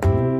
Bye.